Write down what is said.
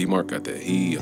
D Mark got that heat.